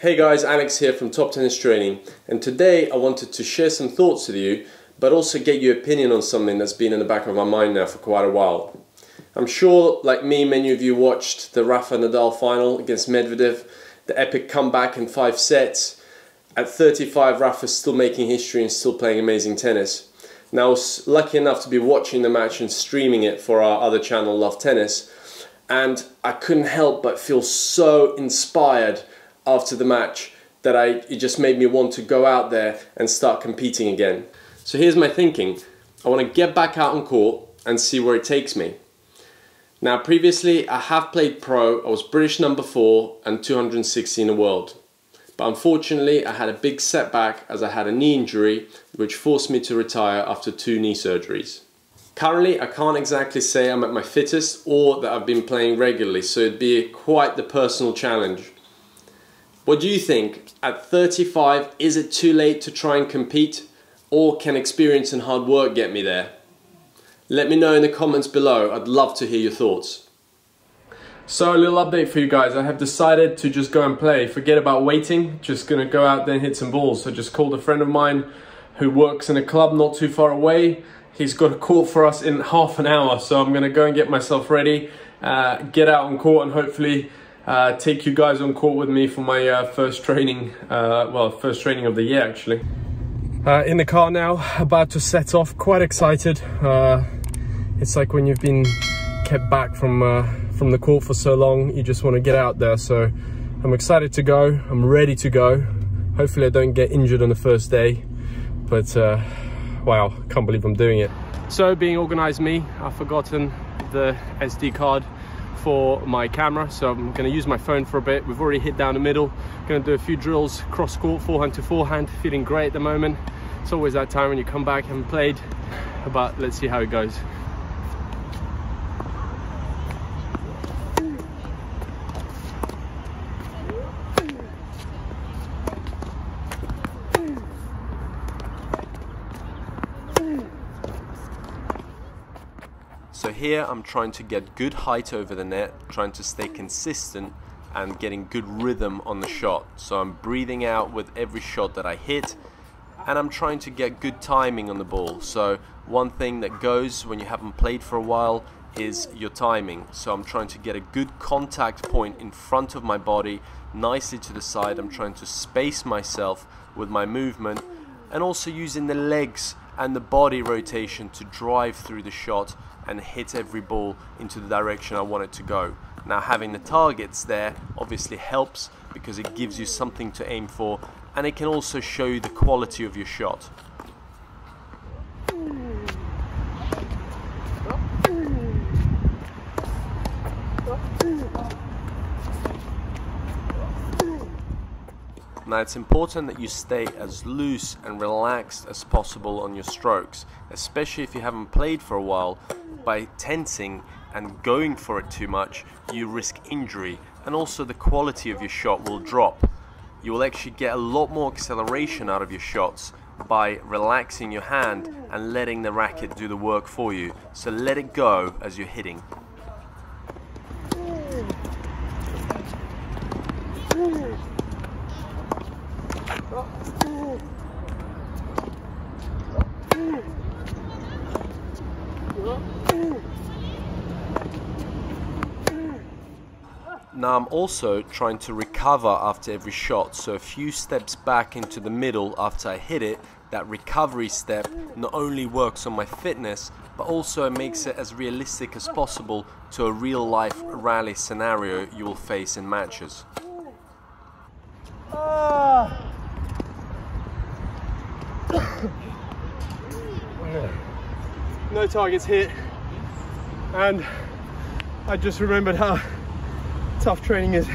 Hey guys, Alex here from Top Tennis Training and today I wanted to share some thoughts with you but also get your opinion on something that's been in the back of my mind now for quite a while. I'm sure, like me, many of you watched the Rafa Nadal final against Medvedev, the epic comeback in five sets. At 35, Rafa's still making history and still playing amazing tennis. Now, I was lucky enough to be watching the match and streaming it for our other channel, Love Tennis, and I couldn't help but feel so inspired after the match that I, it just made me want to go out there and start competing again. So here's my thinking. I want to get back out on court and see where it takes me. Now previously I have played pro, I was British number 4 and 260 in the world. But unfortunately I had a big setback as I had a knee injury which forced me to retire after two knee surgeries. Currently I can't exactly say I'm at my fittest or that I've been playing regularly so it'd be quite the personal challenge. What do you think? At 35 is it too late to try and compete or can experience and hard work get me there? Let me know in the comments below. I'd love to hear your thoughts. So a little update for you guys. I have decided to just go and play. Forget about waiting. Just gonna go out there and hit some balls. So just called a friend of mine who works in a club not too far away. He's got a court for us in half an hour. So I'm gonna go and get myself ready, uh, get out on court and hopefully uh, take you guys on court with me for my uh, first training, uh, well, first training of the year actually. Uh, in the car now, about to set off, quite excited. Uh, it's like when you've been kept back from uh, from the court for so long you just want to get out there so I'm excited to go I'm ready to go hopefully I don't get injured on the first day but uh, wow can't believe I'm doing it so being organized me I've forgotten the SD card for my camera so I'm to use my phone for a bit. We've already hit down the middle. To do a few drills cross court forehand to forehand feeling great at the moment. It's always that time when you come back and played. But let's see how it goes So here I'm trying to get good height over the net, trying to stay consistent and getting good rhythm on the shot. So I'm breathing out with every shot that I hit and I'm trying to get good timing on the ball. So one thing that goes when you haven't played for a while is your timing. So I'm trying to get a good contact point in front of my body, nicely to the side. I'm trying to space myself with my movement and also using the legs and the body rotation to drive through the shot and hit every ball into the direction I want it to go. Now having the targets there obviously helps because it gives you something to aim for and it can also show you the quality of your shot. Now it's important that you stay as loose and relaxed as possible on your strokes, especially if you haven't played for a while. By tensing and going for it too much, you risk injury and also the quality of your shot will drop. You will actually get a lot more acceleration out of your shots by relaxing your hand and letting the racket do the work for you. So let it go as you're hitting. Now I'm also trying to recover after every shot, so a few steps back into the middle after I hit it, that recovery step not only works on my fitness, but also makes it as realistic as possible to a real life rally scenario you will face in matches. Ah. no targets hit and I just remembered how tough training is.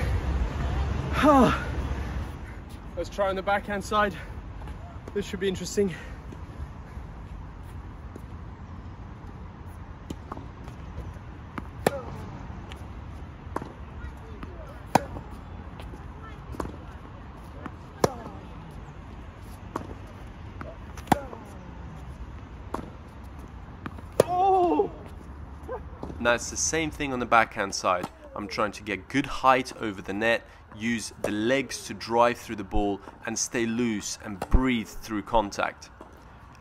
Let's try on the backhand side. This should be interesting. Now it's the same thing on the backhand side. I'm trying to get good height over the net, use the legs to drive through the ball and stay loose and breathe through contact.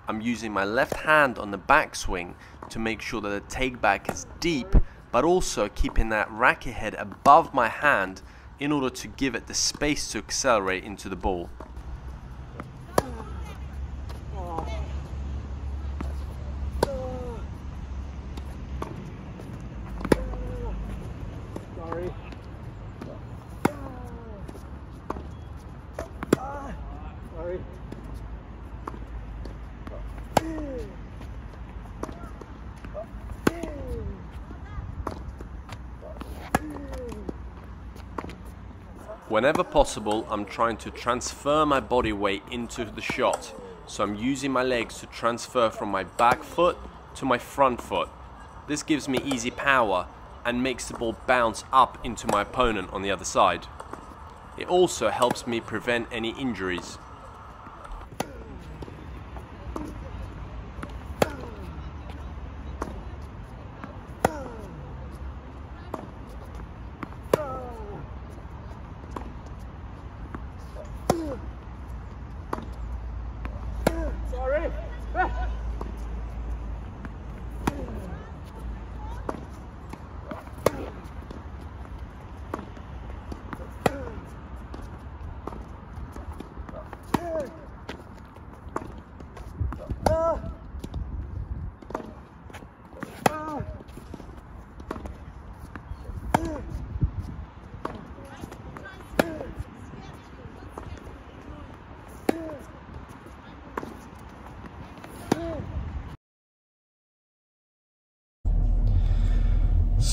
I'm using my left hand on the backswing to make sure that the take back is deep but also keeping that racket head above my hand in order to give it the space to accelerate into the ball. Whenever possible, I'm trying to transfer my body weight into the shot. So I'm using my legs to transfer from my back foot to my front foot. This gives me easy power and makes the ball bounce up into my opponent on the other side. It also helps me prevent any injuries.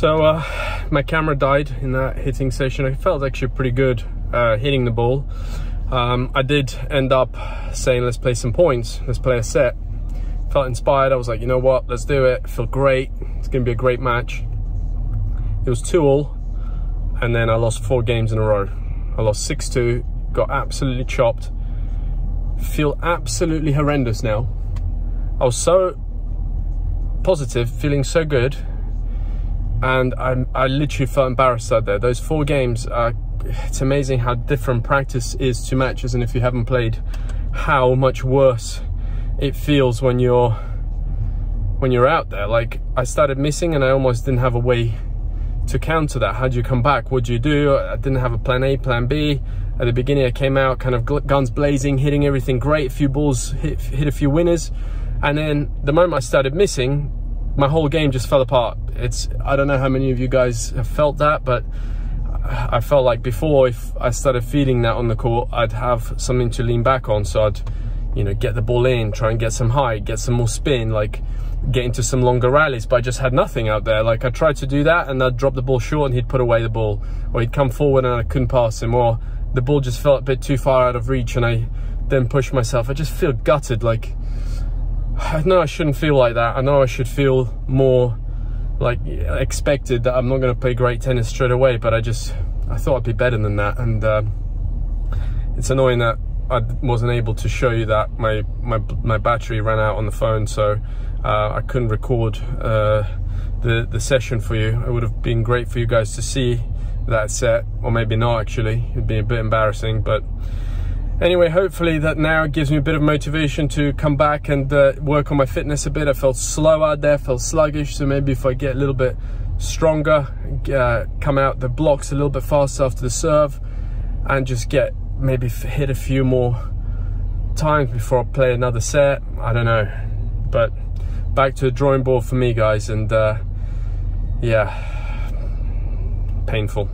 So uh, my camera died in that hitting session. I felt actually pretty good uh, hitting the ball. Um, I did end up saying, let's play some points, let's play a set. Felt inspired, I was like, you know what, let's do it. Feel great, it's gonna be a great match. It was two all, and then I lost four games in a row. I lost 6-2, got absolutely chopped. Feel absolutely horrendous now. I was so positive, feeling so good, and I, I literally felt embarrassed out there. Those four games, are, it's amazing how different practice is to matches, and if you haven't played, how much worse it feels when you're when you're out there. Like I started missing, and I almost didn't have a way to counter that. How do you come back? What do you do? I didn't have a plan A, plan B. At the beginning, I came out kind of guns blazing, hitting everything great, a few balls, hit, hit a few winners. And then the moment I started missing, my whole game just fell apart. It's I don't know how many of you guys have felt that, but I felt like before if I started feeling that on the court, I'd have something to lean back on. So I'd, you know, get the ball in, try and get some height, get some more spin, like get into some longer rallies. But I just had nothing out there. Like I tried to do that and I'd drop the ball short and he'd put away the ball, or he'd come forward and I couldn't pass him, or the ball just felt a bit too far out of reach and I then pushed myself. I just feel gutted, like I know I shouldn't feel like that. I know I should feel more like expected that I'm not going to play great tennis straight away, but I just I thought I'd be better than that, and uh, it's annoying that I wasn't able to show you that my my my battery ran out on the phone, so uh, I couldn't record uh, the the session for you. It would have been great for you guys to see that set, or maybe not actually. It'd be a bit embarrassing, but anyway hopefully that now gives me a bit of motivation to come back and uh, work on my fitness a bit. I felt slow out there felt sluggish so maybe if i get a little bit stronger uh, come out the blocks a little bit faster after the serve and just get maybe hit a few more times before i play another set. I don't know. But back to the drawing board for me guys and uh, yeah painful